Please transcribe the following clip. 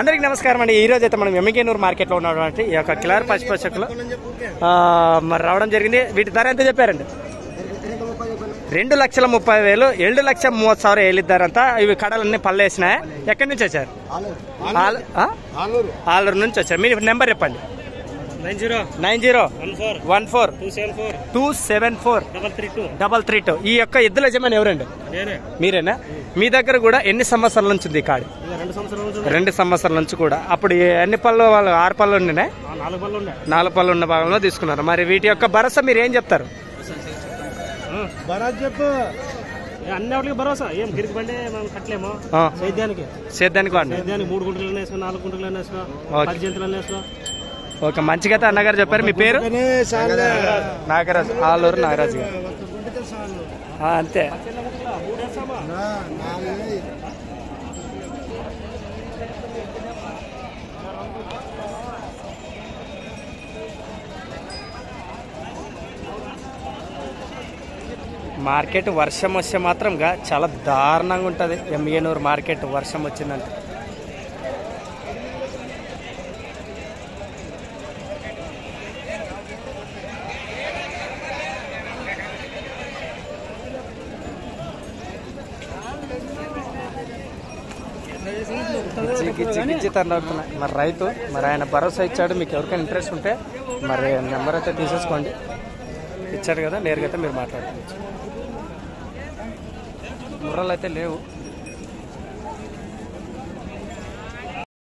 అందరికి నమస్కారం అండి. ఈ రోజు అయితే మనం ఎమ్మికేనూరు మార్కెట్లో ఉన్నటువంటి ఈ యొక్క కిలార్ పశుపోషకులు మరి రావడం జరిగింది. వీటి ధర ఎంత చెప్పారండి? రెండు లక్షల ముప్పై వేలు ఏడు లక్ష మూవత్ సవరం వేలిద్దారంతా ఇవి కడలన్నీ పళ్ళేసినాయి. ఎక్కడి నుంచి వచ్చారు? ఆలూరు నుంచి వచ్చారు. మీ నెంబర్ చెప్పండి. Nine zero. One four. One four. Two seven four. Two seven four. Double three two. Double three two. ఈ యొక్క ఎద్దుల యజమాని ఎవరండి? నేనే. మీరేనా? మీ దగ్గర కూడా ఎన్ని సంవత్సరాల నుంచి ఉంది ఈ కాడి? రెండు సంవత్సరాల నుంచి రెండు సంవత్సరాల నుంచి కూడా. అప్పుడు ఎన్ని పళ్ళు వాళ్ళు ఆరు పళ్ళు ఆ నాలుగు పళ్ళు ఉన్న భాగంలో తీసుకున్నారు. మరి వీటి యొక్క భరోసా మీరు ఏం చెప్తారు? అన్ని వాటికి భరోసా? ఏం గిరికి బండి మనం కట్టలేము. సేద్యానికి. సేద్యానికి మూడు గుంటలు వేసుకో నాలుగు గుంటలు వేసుకో ఓకే. పది జంతువులు వేసుకో. ఓకే మంచిగా అయితే అన్నగారు చెప్పారు. మీ పేరు? నాగరాజు. ఆలూరు నాగరాజు. గారు అంతే. మార్కెట్ వర్షం వస్తే మాత్రంగా చాలా దారుణంగా ఉంటుంది. ఎంఏనూరు మార్కెట్ వర్షం వచ్చిందంటే. గిచ్చి గిచ్చి మరి రైతు మరి ఆయన భరోసా ఇచ్చాడు మీకు ఎవరికైనా ఇంట్రెస్ట్ ఉంటే మరి నెంబర్ అయితే తీసేసుకోండి. ఇచ్చాడు కదా నేరుగా అయితే మీరు మాట్లాడుకోవచ్చు. గుర్రాలు అయితే లేవు.